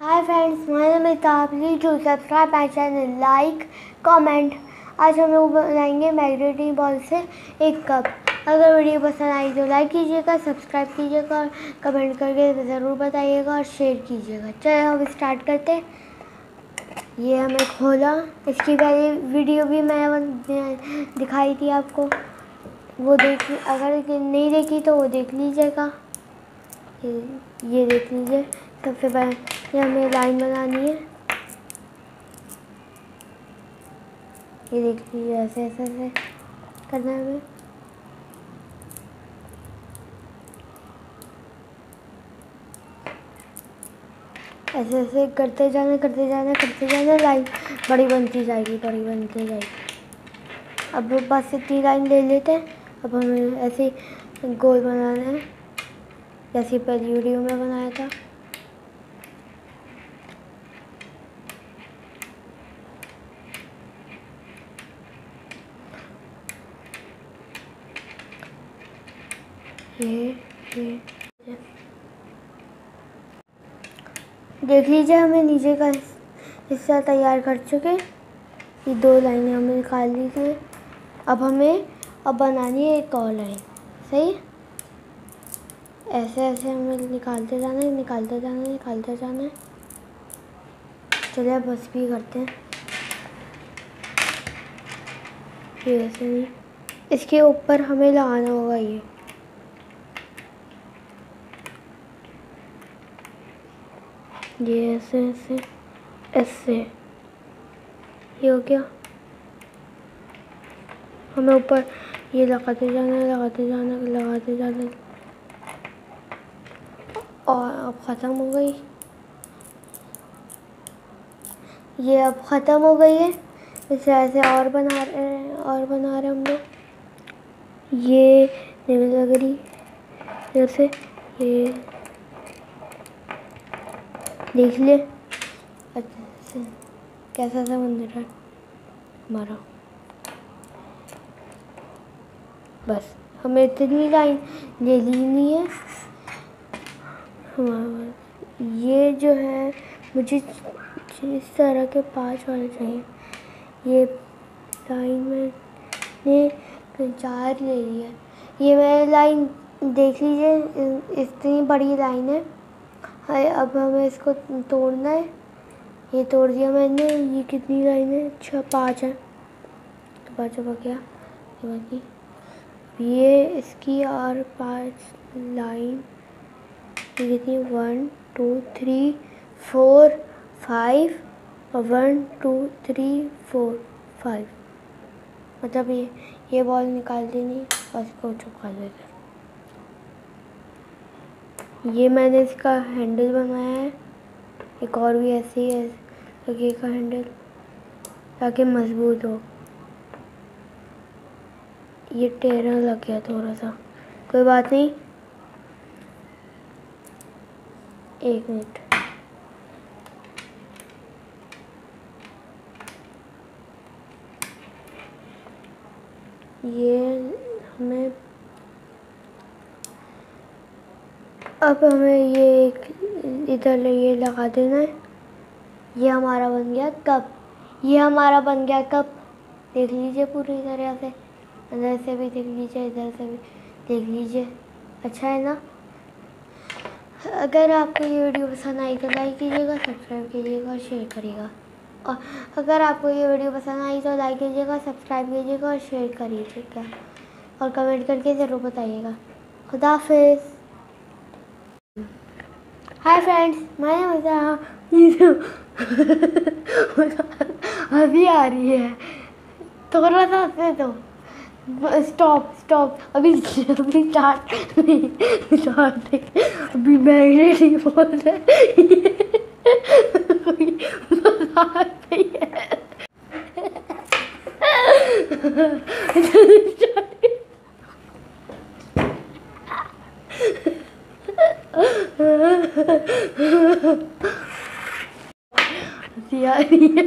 Hi friends name is please to subscribe my channel like comment आज हम लोग बनाएँगे मैग्नेटिक बॉल से एक कप अगर वीडियो पसंद आई तो लाइक कीजिएगा सब्सक्राइब कीजिएगा और कमेंट करके ज़रूर बताइएगा और शेयर कीजिएगा। चलो हम स्टार्ट करते हैं। ये हमें खोला। इसकी पहले वीडियो भी मैं दिखाई थी आपको। वो देख, अगर नहीं देखी तो वो देख लीजिएगा। ये देख लीजिए। सबसे पहले ये हमें लाइन बनानी है। ये देख लीजिए, ऐसे ऐसे ऐसे करना है हमें। ऐसे ऐसे करते जाना करते जाना करते जाना, लाइन बड़ी बनती जाएगी, बड़ी बनती जाएगी। अब बस इतनी लाइन ले लेते हैं। अब हमें ऐसे गोल बनाना है, जैसे पहली वीडियो में बनाया था। देख लीजिए, हमें नीचे का हिस्सा तैयार कर चुके ये दो लाइनें हमने निकाल ली थी। अब हमें, अब बनानी है एक और लाइन। सही? ऐसे ऐसे हमें निकालते जाना है, निकालते जाना है, निकालते जाना है। चलिए बस भी करते हैं। ऐसे नहीं। इसके ऊपर हमें लगाना होगा ये। ये ऐसे ऐसे ऐसे। ये हो गया। हमें ऊपर ये लगाते जाना है लगाते जाना लगाते जाना। और अब ख़त्म हो गई। ये अब ख़त्म हो गई है। इसे ऐसे और बना रहे हैं, और बना रहे हम लोग। ये लग रही जैसे ये देख ले। अच्छा कैसा सा मंदिर है? हमारा। बस, हमें इतनी लाइन ले लेनी है। हमारा ये जो है, मुझे इस तरह के पाँच वाले चाहिए। ये लाइन मैंने चार ले लिया ये मैं लाइन देख लीजिए इतनी बड़ी लाइन है। हाय, अब हमें इसको तोड़ना है। ये तोड़ दिया मैंने, ये कितनी लाइन है? छः पाँच है। तो पाँच हो गया ये ये, इसकी और पाँच लाइन। ये कितनी one, two, three, four, five. और one, two, three, four, five. मतलब ये ये बॉल निकाल देनी और इसको चुपका देते। ये मैंने इसका हैंडल बनाया है। एक और भी ऐसे ही है का हैंडल ताकि मज़बूत हो। ये टेरा लग गया थोड़ा सा कोई बात नहीं। एक मिनट। ये हमें अब हमें ये इधर ये लगा देना है। ये हमारा बन गया कप। ये हमारा बन गया कप। देख लीजिए पूरी तरह से। अंदर से भी देख लीजिए, इधर से भी देख लीजिए। अच्छा है ना? अगर आपको ये वीडियो पसंद आई तो लाइक कीजिएगा, सब्सक्राइब कीजिएगा और शेयर करिएगा। और अगर आपको ये वीडियो पसंद आई तो लाइक कीजिएगा, सब्सक्राइब कीजिएगा और शेयर करिएगा और कमेंट करके ज़रूर बताइएगा। खुदा हाफिज़। हाय फ्रेंड्स मैं अभी आ रही है। थोड़ा सा हंसने दो। स्टॉप स्टॉप अभी अभी स्टार्ट नहीं स्टार्ट नहीं। अभी मैग्नेट ही बोल हँसी आ रही है